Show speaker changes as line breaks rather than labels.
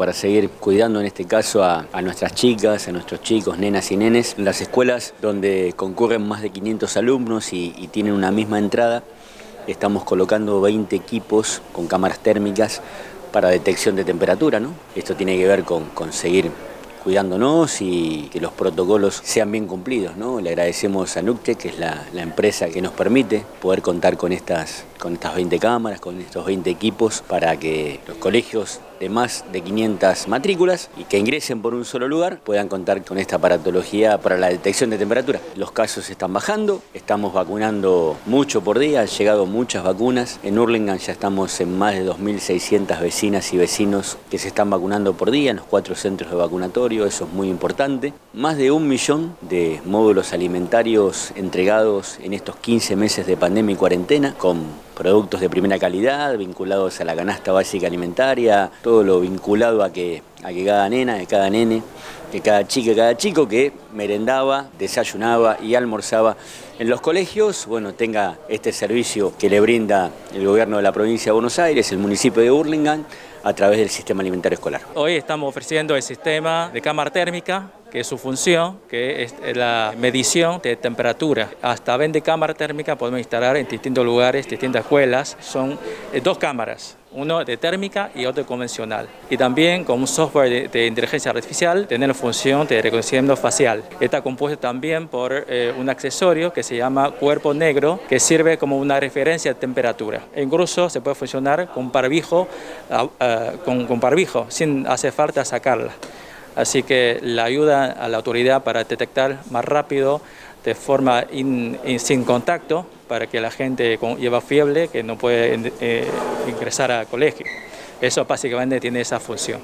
para seguir cuidando en este caso a, nuestras chicas, a nuestros chicos, nenas y nenes. En las escuelas donde concurren más de 500 alumnos y, tienen una misma entrada, estamos colocando 20 equipos con cámaras térmicas para detección de temperatura. Esto tiene que ver con, conseguir cuidándonos y que los protocolos sean bien cumplidos. Le agradecemos a NUCTE, que es la, empresa que nos permite poder contar con estas, con estas 20 cámaras, con estos 20 equipos, para que los colegios de más de 500 matrículas y que ingresen por un solo lugar puedan contar con esta aparatología para la detección de temperatura. Los casos están bajando, estamos vacunando mucho por día, han llegado muchas vacunas. En Hurlingham ya estamos en más de 2.600 vecinas y vecinos que se están vacunando por día en los cuatro centros de vacunatorio, eso es muy importante. Más de un millón de módulos alimentarios entregados en estos 15 meses de pandemia y cuarentena con productos de primera calidad vinculados a la canasta básica alimentaria, todo lo vinculado a que, a que cada nena, que cada nene, que cada chica, cada chico que merendaba, desayunaba y almorzaba en los colegios, bueno, tenga este servicio que le brinda el gobierno de la provincia de Buenos Aires, el municipio de Hurlingham, a través del sistema alimentario escolar.
Hoy estamos ofreciendo el sistema de cámara térmica que es su función, que es la medición de temperatura. Hasta 20 cámaras térmicas podemos instalar en distintos lugares, distintas escuelas. Son eh, dos cámaras, uno de térmica y otro convencional. Y también con un software de, inteligencia artificial tener la función de reconocimiento facial. Está compuesto también por eh, un accesorio que se llama cuerpo negro, que sirve como una referencia de temperatura. Incluso se puede funcionar con parvijo, ah, ah, con, con sin hacer falta sacarla. Así que la ayuda a la autoridad para detectar más rápido, de forma sin contacto, para que la gente lleva fiebre que no puede eh, ingresar al colegio. Eso básicamente tiene esa función.